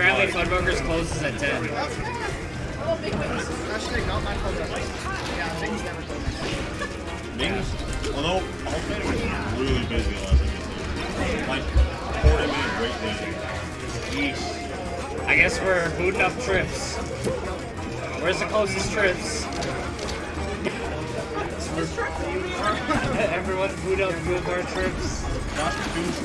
Apparently, Fuddruckers closes at 10. Oh, big wings. Actually, not my. Yeah, Ming's never me. Mings, although I'll say it was really busy last episode. Like 40 minute wait list. Yeesh. I guess we're booting up trips. Where's the closest trips? Everyone boot up boot our trips. Josh McCoon's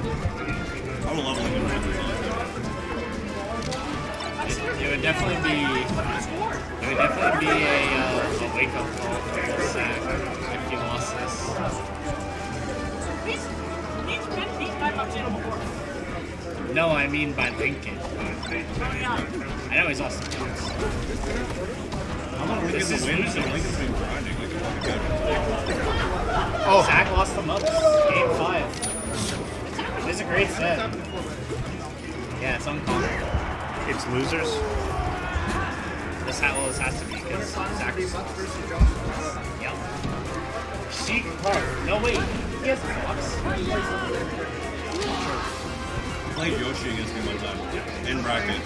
I would love to live in Ramsey's It would definitely be. It would definitely be a, uh, a wake up call for Zach if he lost this. He's, he's been beat by Montana before. No, I mean by Lincoln. I know he's lost the. I'm at This is losers. and Lincoln's been grinding like a fucking guy. Oh, Zach lost the most. Game five. This is a great set. Yeah, it's uncommon. It's losers. This hat well, this has to be because Zach is. Yep. Sheik Park. No wait, he has blocks. Played Yoshi against me one time in bracket.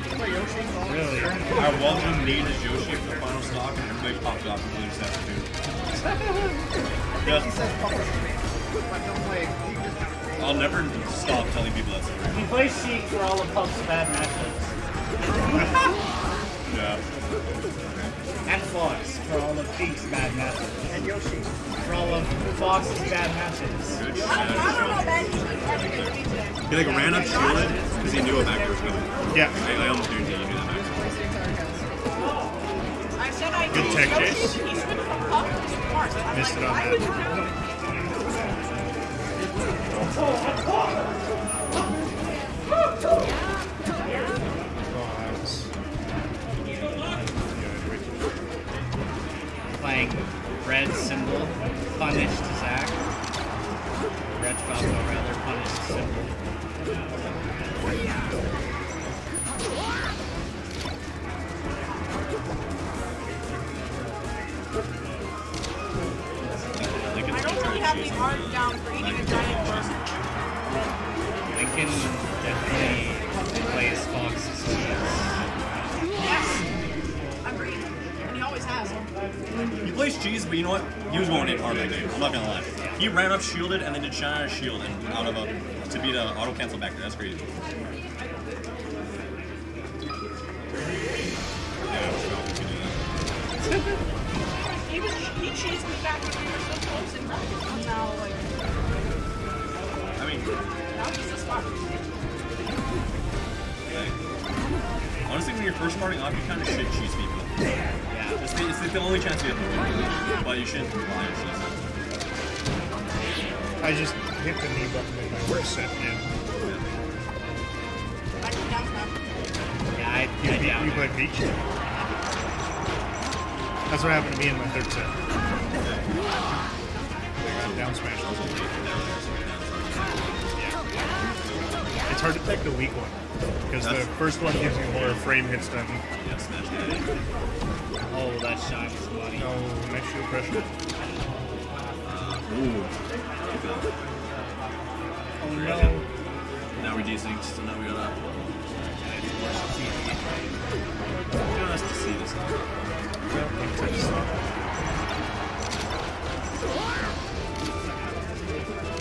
Really? I wasn't named as Yoshi for the final stock, and everybody popped off and played Saskatoon. Just, I'll never stop telling people that story. He plays Sheik for all of Puff's bad matchups. Yeah. And Fox for all of Peak's bad matchups. And Yoshi for all of Fox's bad matchups. Good shit. I don't know, Ben. He's having a good week today. He like ran up shielded because he knew a backer was coming. Yeah. I, I almost guarantee you knew that backer. I said I Good did. tech Yoshi, chase. He switched from Puff to Marth. I'm Missed it on why that. Playing red symbol, punished Zach. Red Falco rather punished symbol. Was going in hard that game. I'm not gonna lie. He ran up shielded and then did shine shield and out of a to beat a auto cancel back there. That's crazy. I he could do that. He was he chased me back when we were so close in brackets. And now like I mean, now he's just fine. like, honestly, when you're first starting off, you kind of should cheese people. Yeah. It's the, only chance you have but you shouldn't rely on cheese. I just hit the knee button and my work set in. Back to down now. Yeah, I, You, I you, doubt you play Peach? That's what happened to me in my third set. I got down smash. Yeah. It's hard to pick the weak one. Because the first one gives you more frame hits than Yeah, smash. Oh, that shot was money. no nice shield pressure. Ooh. Oh no. Now we're desynced, so now we gotta. Kind of nice to see this.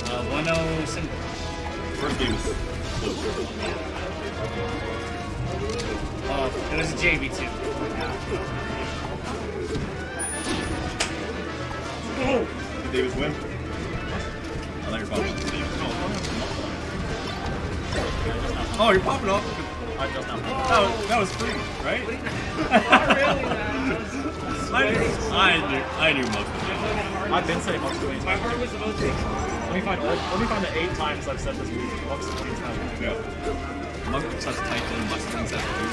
Uh, 1-0 symbol. First game was close. Oh, it was a JV2. Did Davis win? I thought you were popping. Oh, you're popping up. I just now. That was, that was free, right? I, I knew, I knew most of it. I've been saying most of the My heart was about to Let me find let me find the eight times I've said this week. Most of the times. Yeah. Monk just has typed in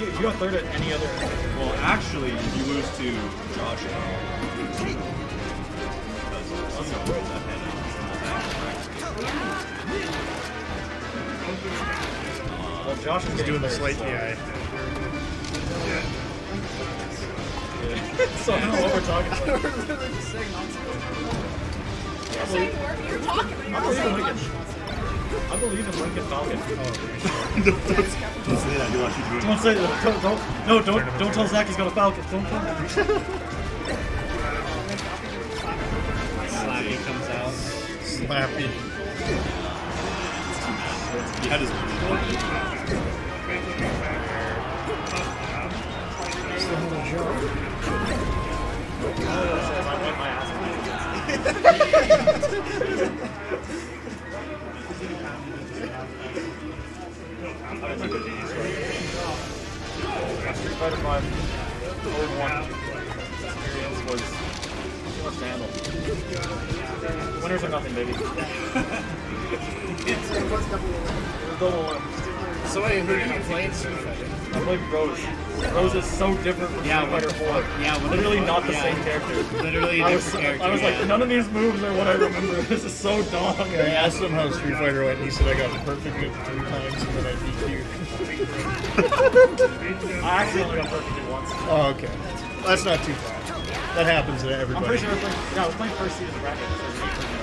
If Wilson has actually got Dude, you got third at any other. Well, actually, if you lose to Josh, uh, uh, that's not right. That Well, Josh is doing the third, slate. so- Yeah. so I don't know what we're talking about. We're literally just saying nonsense. You're saying word, you're talking, but I believe in Lincoln. nonsense. I believe in Lincoln Falcon. Don't say that. You watch you Don't say that. Don't, don't, no, don't, don't tell Zach he's got a Falcon. Don't tell him. Slappy comes out. Slappy. He had his I wiped my ass. Baby. It was double one. Double one. So wait, who did you play in Street Fighter? I played Rose. Rose is so different from Yeah, Street Fighter 4. yeah, what literally not the Yeah. same character. Literally a I was, different character. I was like, none of these moves are what I remember. This is so dumb. I asked him how Street Fighter went, and he said I got perfect it three times, and then I DQ'd. I actually only got perfect it once. Oh, okay. That's not too bad. That happens to I'm everybody. pretty sure I was playing, yeah, I was playing first season bracket. so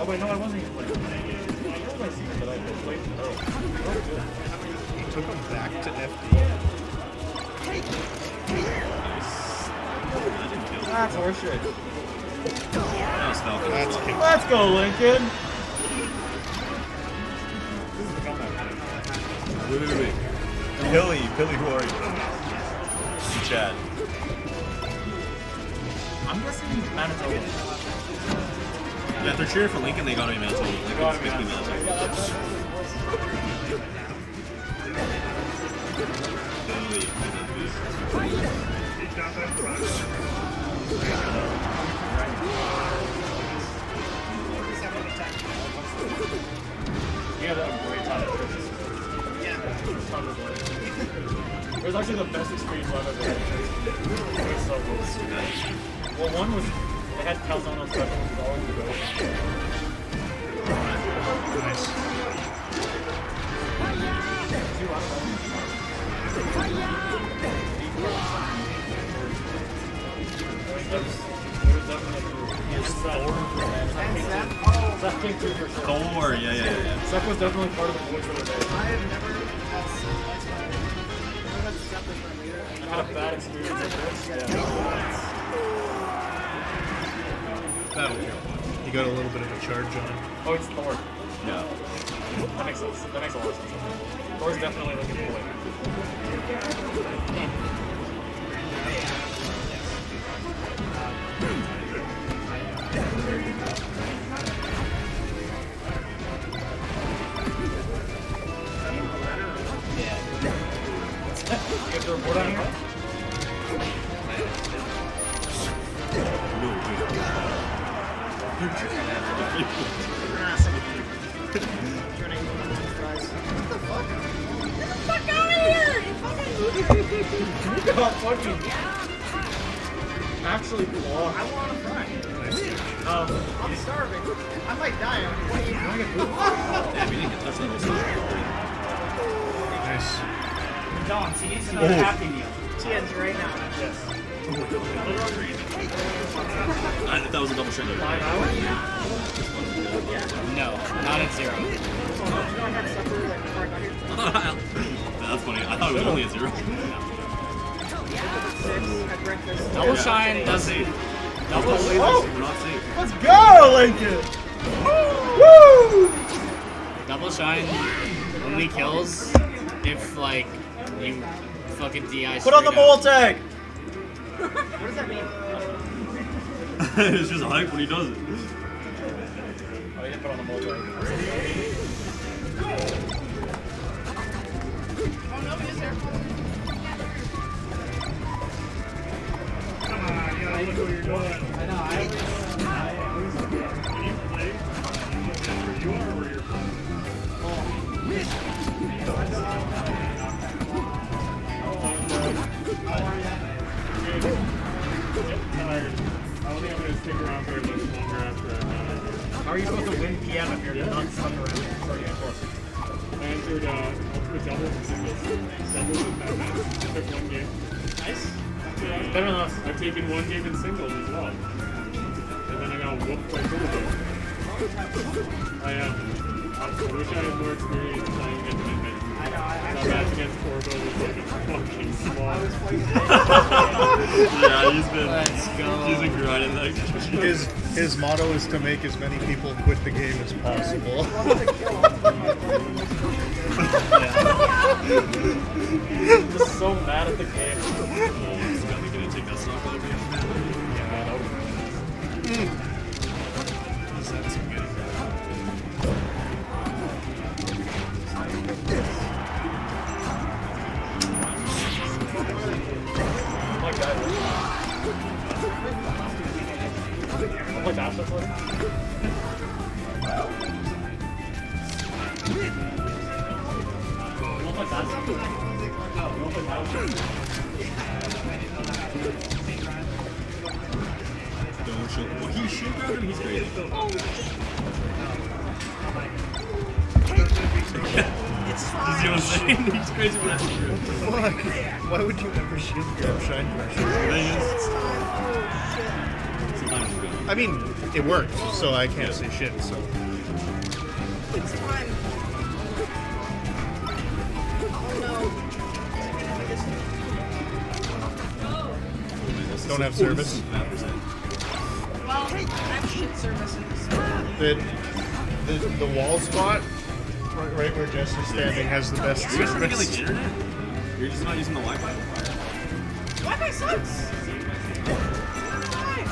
Oh wait, no, I wasn't even playing. What was my season that I played from Earl? Earl good. He took him back to FD. That's horseshit. That was Falcon. That's kick. Let's go, Lincoln. Wait, wait, wait. Billy, Billy, who are you? Chad. I'm guessing Manitoba. Yeah, they're cheering for Lincoln, they gotta be Manitoba. Like, Gotta be Manitoba. We had a great time. Yeah. It was actually the best experience I've ever had. Was. Well, one was they had calzone on special, which was always the best. Nice. Two out of them. That was, definitely Yes, Seth came through for sure. Thor, yeah, yeah, yeah. yeah. Seth was definitely part of the boys that were there. I have never had that's I never had as my leader. I had a bad experience at this. Yeah. That'll kill. He got a little bit of a charge on him. Oh, it's Thor. Yeah. That makes sense. That makes a lot of sense. Thor's definitely looking for it. You get the report on here? Fuck out of these guys. What the fuck? Get the fuck out of here! You fucking You got fucking actually blocked. I want to fry. Um, I'm starving. I might die. I'm what do you Damn, you didn't get touched on. Nice. Don, he needs another Happy Meal. TN's right now. yes. I thought that was a double hours? No, not at zero. You know I had supper like before I got here. That's funny. I thought it was only a zero. At breakfast. Double Shine does safe. double We're not safe. Let's go, Lincoln! Woo! double Shine only kills if like you fucking DI. Put on the mole tag! What does that mean? it's just hype when he does it. Oh, you didn't put on the multi. Oh no, he is there. Come on, you gotta look what you're doing. I know. I Yeah, he's been. Let's go. He's been grinding like. His his motto is to make as many people quit the game as possible. I'm just so mad at the game. Oh, he's gonna gonna take that stock out of him. Yeah, that was He's He's crazy. It's You see fine. what I'm saying? He's crazy when I. Fuck. Why would you ever shield grab shine pressure? It's time. Sometimes it's good. I mean, it worked, so I can't say shit. So It's time. Oh no. don't have service. Well, I have shit services. The the, the wall spot, right, right where Jess is standing, has the best You guys trying to get like service. internet? You're just not using the Wi-Fi? Wi-Fi sucks. Why?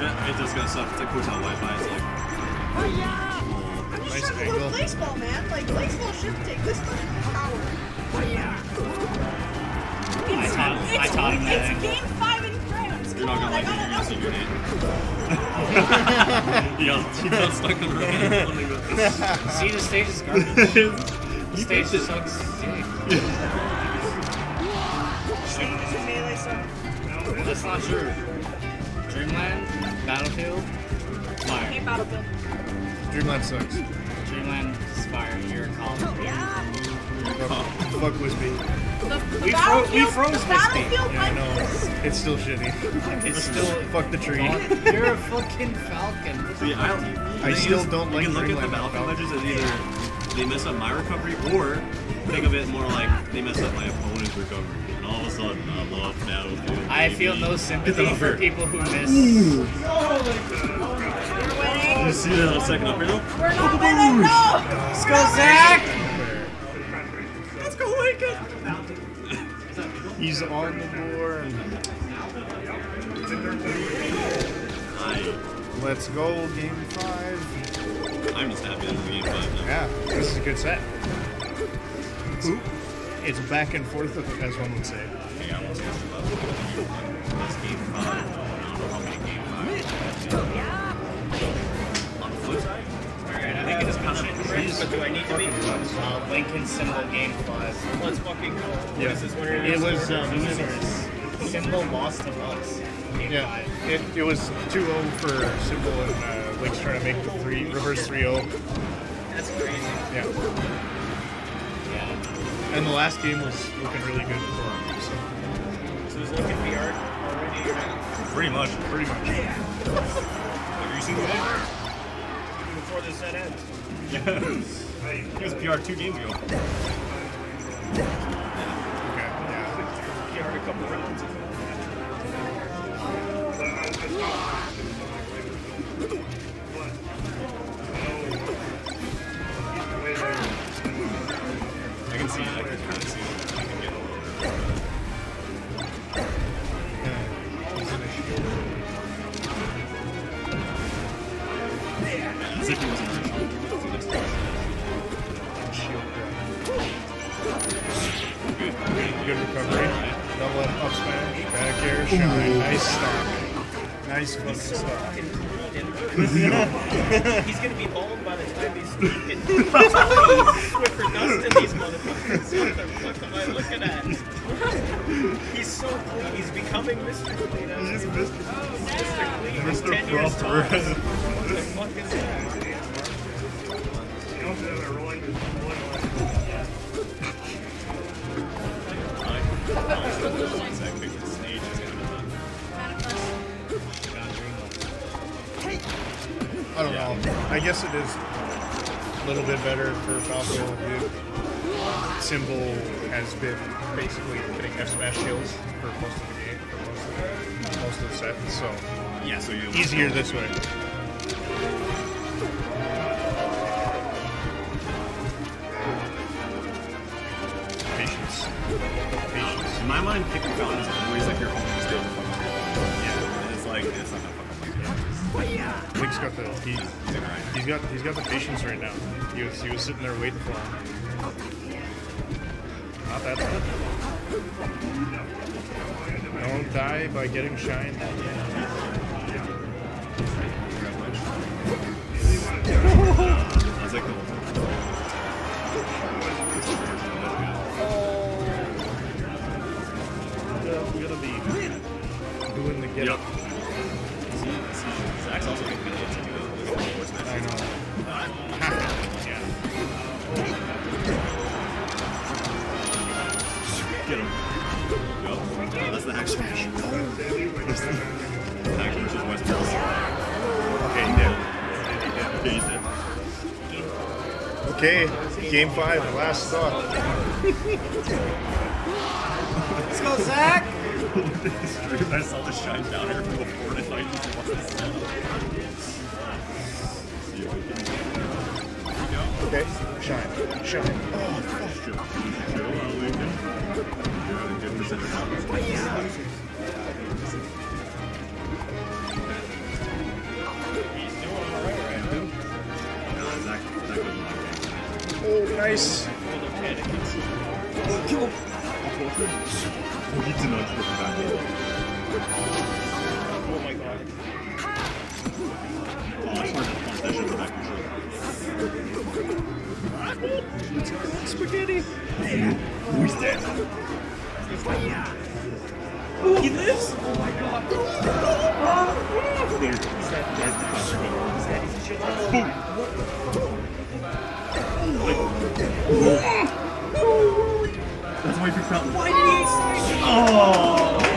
Yeah, it does gonna suck. It's like hotel Wi-Fi. It's like, Oh yeah. I'm just Nice trying to angle. load baseball, man. Like baseball should take this much power. Oh yeah. I taught, I taught him that. It's game five in France. you're not on, gonna I like it. gotta You're gonna know. see your name. he got, he got stuck in the room. See, the stage is garbage. The stage sucks. Melee stuff. That's not true. Dreamland, Battlefield, Hey, Fire. Battlefield. Dreamland sucks. Dreamland, Spire, you're a college. Oh, yeah. Fuck Wispy. The, the We fro- we froze the Wispy. Battlefield Yeah, I know. It's still shitty. It's still. Fuck the tree. You're a fucking falcon. See, I, I still is, don't you like can look at the Falcon. matches as either they mess up my recovery or think of it more like they mess up my opponent's recovery. And all of a sudden, I love Battlefield. I feel no sympathy for over. people who miss. we're winning. You see that on the second up here though? We're not winning. No. Let's go, Zach! He's on the board. Let's go, game five. I'm just happy that it's game five now. Yeah, this is a good set. Oop. It's back and forth, as one would say. Hey, but do I need to be? Uh, Lincoln symbol game five. Let's fucking go. Yeah. This is where It was, um, Losers. Symbol lost to us. Yeah, it, it was 2-0 for Symbol and uh, Link's trying to make the three reverse 3-0. That's crazy. Yeah, Yeah. and the last game was looking really good for him. So. So is Lincoln PR already? pretty much. Pretty much. Yeah. Have you seen the game? Before this set ends. Yeah. he was PR two games ago. Okay. Yeah. PR a couple rounds. I He's gonna be bald by the time he's speaking. Swiffer dust in these motherfuckers. What the fuck am I looking at? He's so clean. He's becoming oh, Mr. Clean. He's Mr. Clean. He's Mr. 10 years tall. What the fuck is that? I guess it is a little bit better for Falco. Symbol has been basically getting F smash kills for most of the game, for most of the, most of the set. So Yeah, so you easier this way. Patience. Patience. In my mind, picking Falcon is always like your home Yeah, it's like it's not Link's got the he, He's like, alright. he's got he's got the patience right now. He was he was sitting there waiting for him. Not that bad. Don't die by getting shine. It's like the We gotta be doing the get Yep. up. Zach's game five, last stop. Let's go, Zach! I saw the shine down here from before and I just lost See if we can Okay, shine, shine. Oh, oh, nice. We need to know to put it back in. Oh my god. Oh, I started to punch that shit back in. Spaghetti! Who's dead? He lives! Oh my god. That's why you felt. Why did he? Oh!